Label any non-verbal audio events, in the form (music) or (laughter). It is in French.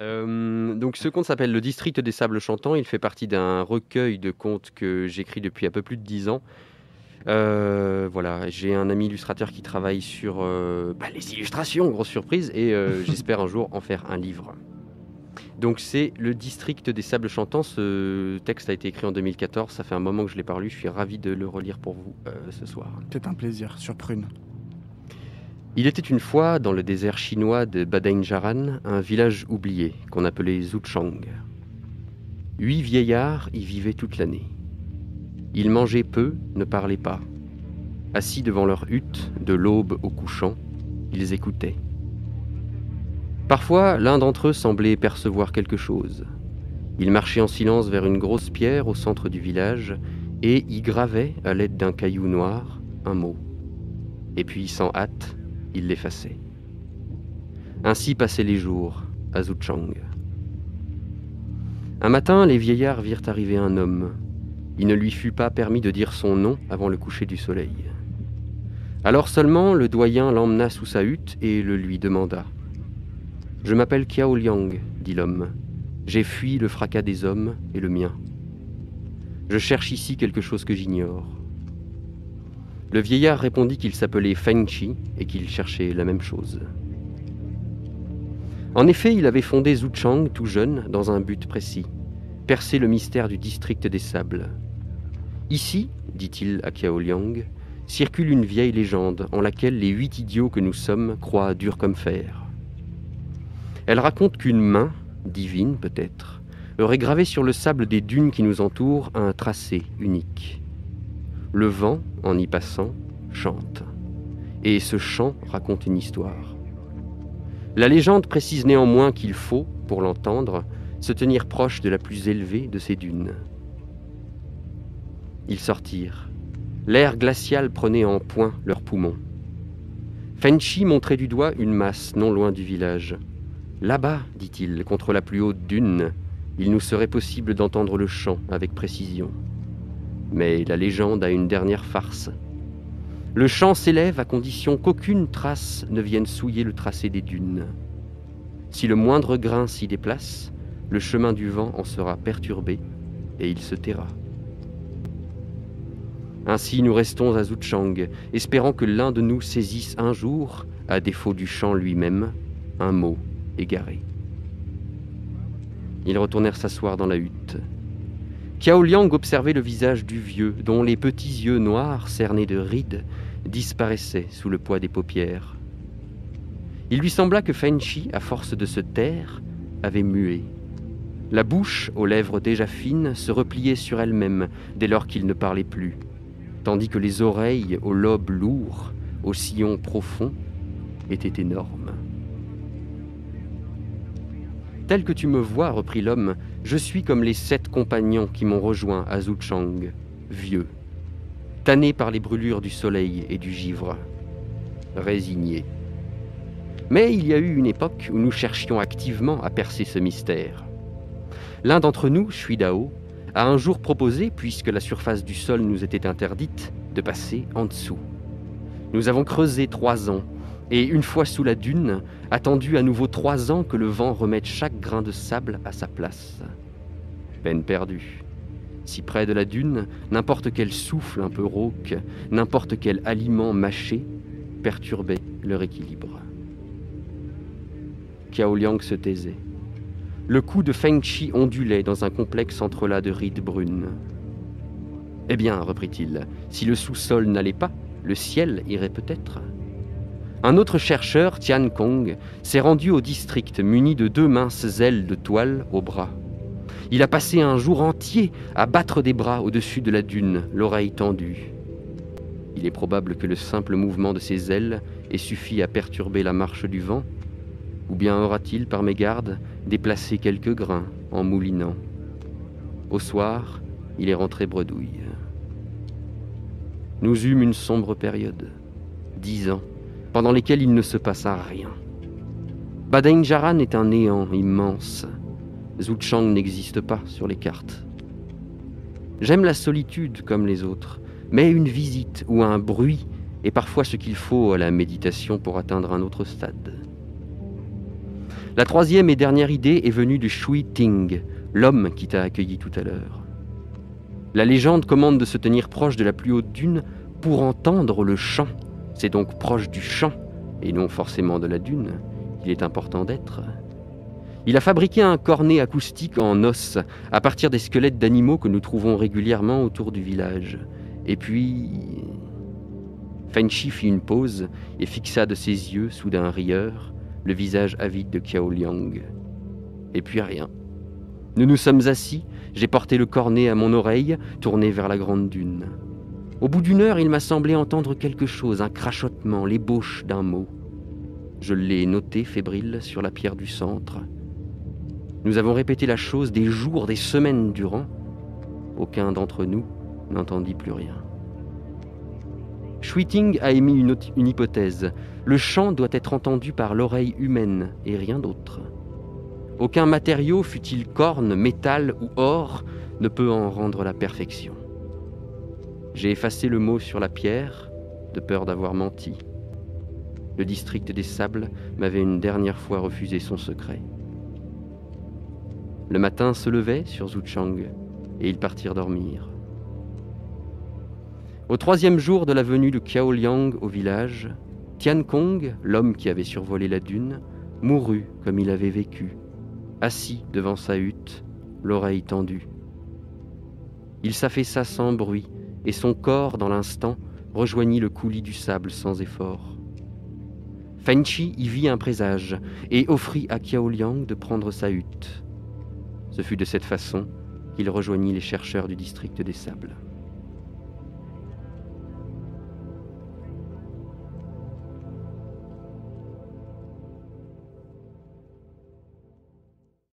Euh, donc ce conte s'appelle Le District des Sables Chantants. Il fait partie d'un recueil de contes que j'écris depuis un peu plus de dix ans. Euh, voilà, j'ai un ami illustrateur qui travaille sur euh, bah, les illustrations, grosse surprise, et (laughs) j'espère un jour en faire un livre. Donc c'est le district des sables chantants. Ce texte a été écrit en 2014. Ça fait un moment que je l'ai pas lu. Je suis ravi de le relire pour vous ce soir. C'est un plaisir sur Prune. Il était une fois, dans le désert chinois de Badain-Jaran, un village oublié qu'on appelait Zuchang. Huit vieillards y vivaient toute l'année. Ils mangeaient peu, ne parlaient pas. Assis devant leur hutte, de l'aube au couchant, ils écoutaient. Parfois, l'un d'entre eux semblait percevoir quelque chose. Il marchait en silence vers une grosse pierre au centre du village et y gravait, à l'aide d'un caillou noir, un mot. Et puis, sans hâte, il l'effaçait. Ainsi passaient les jours à Zuchang. Un matin, les vieillards virent arriver un homme. Il ne lui fut pas permis de dire son nom avant le coucher du soleil. Alors seulement le doyen l'emmena sous sa hutte et le lui demanda. Je m'appelle Kiao Liang, dit l'homme. J'ai fui le fracas des hommes et le mien. Je cherche ici quelque chose que j'ignore. Le vieillard répondit qu'il s'appelait Feng Chi et qu'il cherchait la même chose. En effet, il avait fondé Zuchang tout jeune dans un but précis, percer le mystère du district des sables. Ici, dit-il à Kiao Liang, circule une vieille légende en laquelle les huit idiots que nous sommes croient dur comme fer. Elle raconte qu'une main, divine peut-être, aurait gravé sur le sable des dunes qui nous entourent un tracé unique. Le vent, en y passant, chante. Et ce chant raconte une histoire. La légende précise néanmoins qu'il faut, pour l'entendre, se tenir proche de la plus élevée de ces dunes. Ils sortirent. L'air glacial prenait en point leurs poumons. Fenchi montrait du doigt une masse non loin du village. Là-bas, dit-il, contre la plus haute dune, il nous serait possible d'entendre le chant avec précision. Mais la légende a une dernière farce. Le chant s'élève à condition qu'aucune trace ne vienne souiller le tracé des dunes. Si le moindre grain s'y déplace, le chemin du vent en sera perturbé et il se taira. Ainsi nous restons à Zuchang, espérant que l'un de nous saisisse un jour, à défaut du chant lui-même, un mot égaré. Ils retournèrent s'asseoir dans la hutte. Kiao Liang observait le visage du vieux, dont les petits yeux noirs, cernés de rides, disparaissaient sous le poids des paupières. Il lui sembla que Fenchi, à force de se taire, avait mué. La bouche, aux lèvres déjà fines, se repliait sur elle-même dès lors qu'il ne parlait plus, tandis que les oreilles, aux lobes lourds, aux sillons profonds, étaient énormes. Tel que tu me vois, reprit l'homme, je suis comme les sept compagnons qui m'ont rejoint à Zuchang, vieux, tannés par les brûlures du soleil et du givre, résignés. Mais il y a eu une époque où nous cherchions activement à percer ce mystère. L'un d'entre nous, Shuidao, a un jour proposé, puisque la surface du sol nous était interdite, de passer en dessous. Nous avons creusé trois ans et une fois sous la dune, attendu à nouveau trois ans que le vent remette chaque grain de sable à sa place. Peine perdue. Si près de la dune, n'importe quel souffle un peu rauque, n'importe quel aliment mâché, perturbait leur équilibre. Kiao Liang se taisait. Le cou de Feng Chi ondulait dans un complexe entrelac de rides brunes. Eh bien, reprit-il, si le sous-sol n'allait pas, le ciel irait peut-être. Un autre chercheur, Tian Kong, s'est rendu au district muni de deux minces ailes de toile au bras. Il a passé un jour entier à battre des bras au-dessus de la dune, l'oreille tendue. Il est probable que le simple mouvement de ses ailes ait suffi à perturber la marche du vent, ou bien aura-t-il, par mégarde, déplacé quelques grains en moulinant. Au soir, il est rentré bredouille. Nous eûmes une sombre période, dix ans, pendant lesquels il ne se passa rien. Badain est un néant immense. Zuchang n'existe pas sur les cartes. J'aime la solitude comme les autres, mais une visite ou un bruit est parfois ce qu'il faut à la méditation pour atteindre un autre stade. La troisième et dernière idée est venue de Shui Ting, l'homme qui t'a accueilli tout à l'heure. La légende commande de se tenir proche de la plus haute dune pour entendre le chant. C'est donc proche du chant, et non forcément de la dune, qu'il est important d'être. Il a fabriqué un cornet acoustique en os à partir des squelettes d'animaux que nous trouvons régulièrement autour du village. Et puis... Fenchi fit une pause et fixa de ses yeux, soudain rieur, le visage avide de Kiao Liang. Et puis rien. Nous nous sommes assis, j'ai porté le cornet à mon oreille, tourné vers la grande dune. Au bout d'une heure, il m'a semblé entendre quelque chose, un crachotement, l'ébauche d'un mot. Je l'ai noté fébrile sur la pierre du centre. Nous avons répété la chose des jours, des semaines durant. Aucun d'entre nous n'entendit plus rien. Schwitting a émis une, une, hypothèse. Le chant doit être entendu par l'oreille humaine et rien d'autre. Aucun matériau, fût-il corne, métal ou or, ne peut en rendre la perfection. J'ai effacé le mot sur la pierre, de peur d'avoir menti. Le district des sables m'avait une dernière fois refusé son secret. Le matin se levait sur Zhuchang et ils partirent dormir. Au troisième jour de la venue de Liang au village, Tian Kong, l'homme qui avait survolé la dune, mourut comme il avait vécu, assis devant sa hutte, l'oreille tendue. Il s'affaissa sans bruit, et son corps, dans l'instant, rejoignit le coulis du sable sans effort. Fenchi y vit un présage et offrit à Liang de prendre sa hutte. Ce fut de cette façon qu'il rejoignit les chercheurs du district des sables.